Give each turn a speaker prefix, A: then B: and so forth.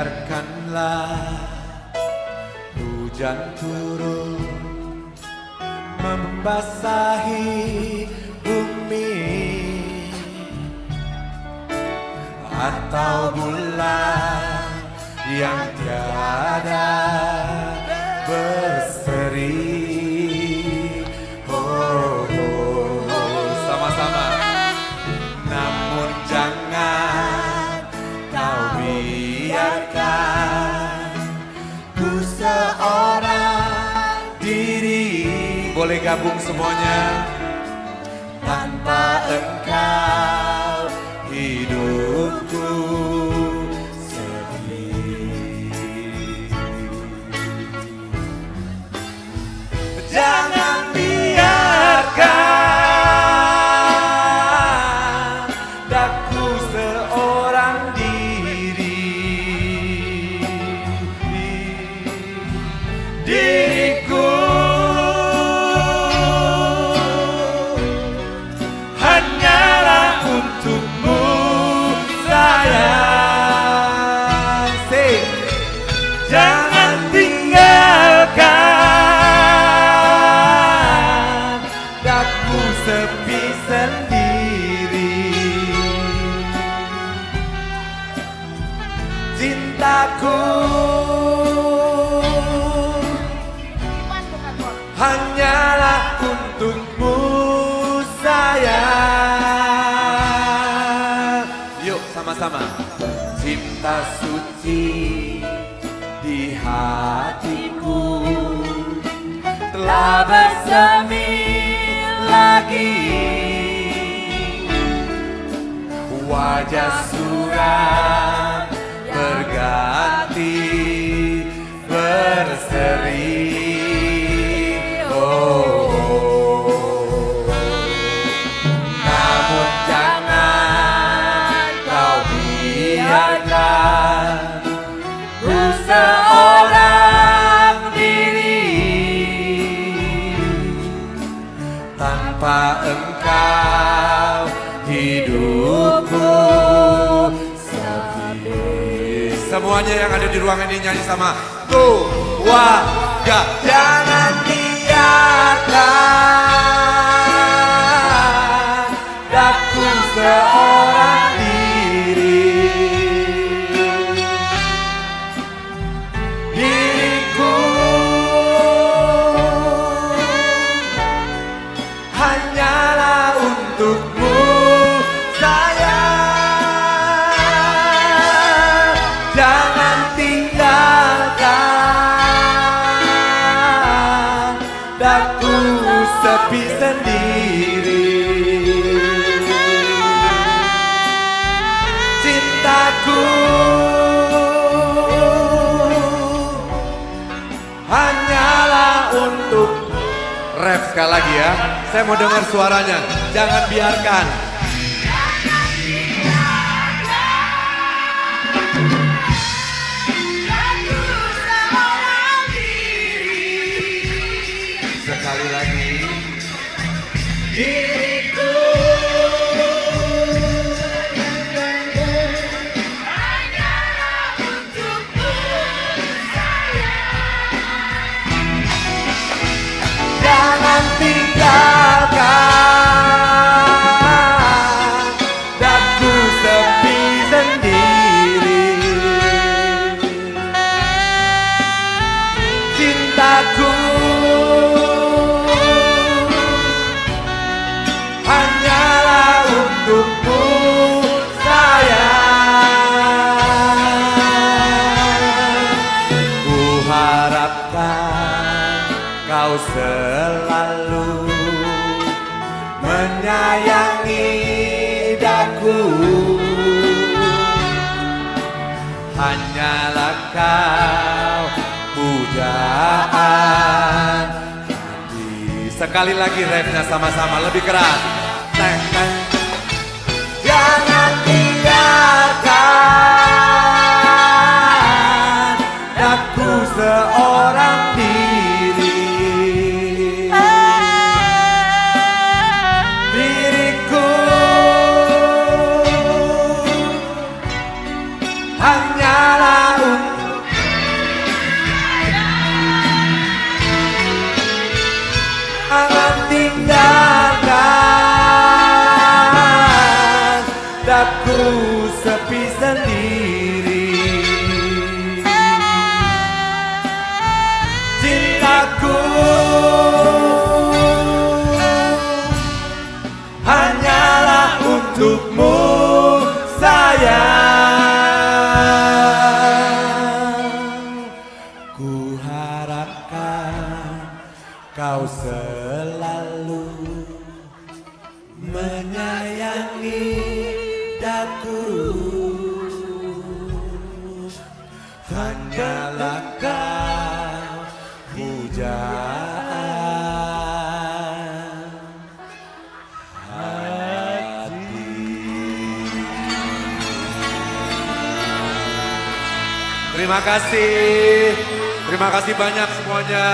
A: biarkanlah hujan turun membasahi bumi. Atau bulan yang tiada gabung semuanya. Tanpa engkau Jangan tinggalkan daku sepi sendiri. Cintaku hanyalah untukmu sayang. Yuk sama-sama. Cinta suci hatiku telah bersemi lagi. Wajah suram berganti Semuanya yang ada di ruangan ini nyanyi sama keluarga. Jangan biarkan sekali lagi ya. Saya mau dengar suaranya. Jangan biarkan. Sekali lagi. Diriku. Menyayangi daku Hanyalah kau pujaan Sekali lagi refnya sama-sama lebih keras kau selalu menyayangi daku Hanyalah kau pujaan hati. Terima kasih. Terima kasih banyak semuanya